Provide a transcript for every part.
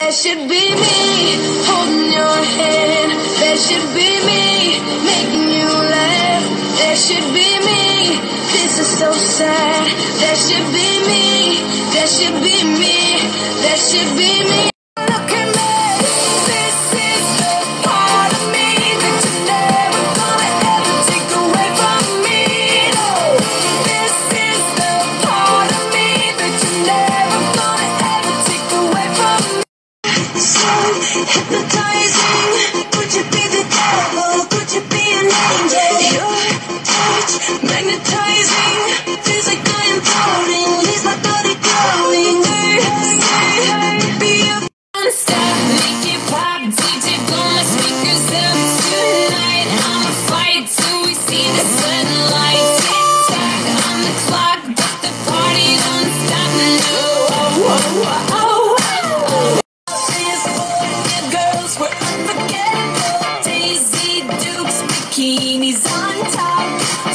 That should be me holding your hand. That should be me making you laugh. That should be me. This is so sad. That should be me. That should be me. That should be me. hypnotizing. Could you be the devil? Could you be an angel? Your touch magnetizing.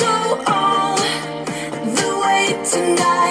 Go all the way tonight.